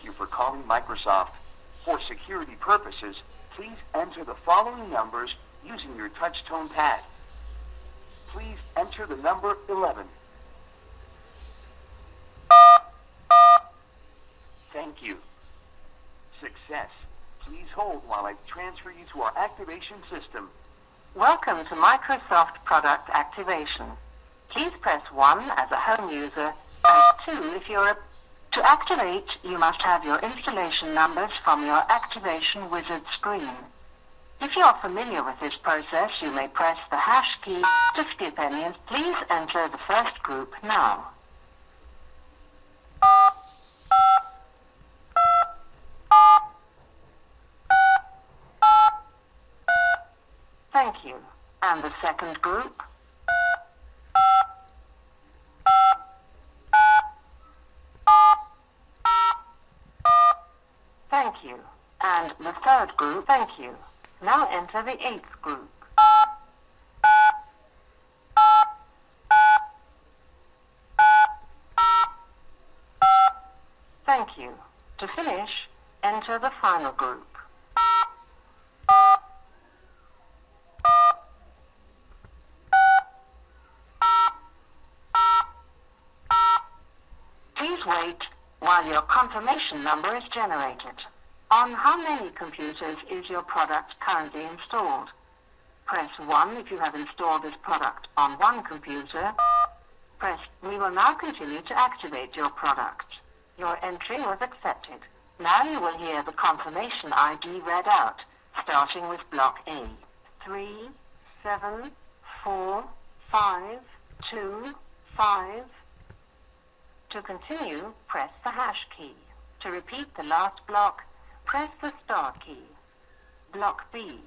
Thank you for calling Microsoft. For security purposes, please enter the following numbers using your touch-tone pad. Please enter the number 11. Thank you. Success. Please hold while I transfer you to our activation system. Welcome to Microsoft Product Activation. Please press 1 as a home user and 2 if you're a... To activate, you must have your installation numbers from your Activation Wizard screen. If you are familiar with this process, you may press the hash key to skip any and please enter the first group now. Thank you. And the second group? Thank you. And the third group? Thank you. Now enter the eighth group. Thank you. To finish, enter the final group. Please wait while your confirmation number is generated. On how many computers is your product currently installed? Press 1 if you have installed this product on one computer. Press, we will now continue to activate your product. Your entry was accepted. Now you will hear the confirmation ID read out, starting with block A. 3, 7, 4, 5, 2, 5. To continue, press the hash key. To repeat the last block, press the star key. Block B.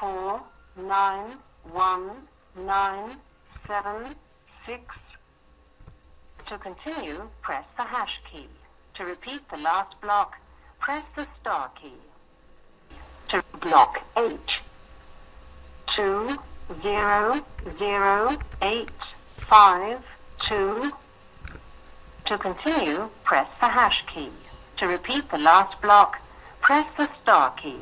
4, 9, 1, 9, 7, 6. To continue, press the hash key. To repeat the last block, press the star key. To block H. 2, 0, 0, 8, 5, 2. To continue, press the hash key. To repeat the last block, press the star key.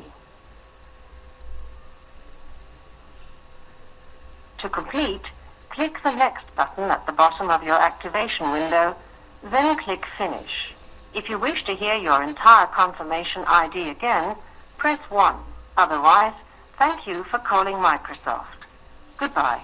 To complete, click the Next button at the bottom of your activation window, then click Finish. If you wish to hear your entire confirmation ID again, press 1. Otherwise, thank you for calling Microsoft. Goodbye.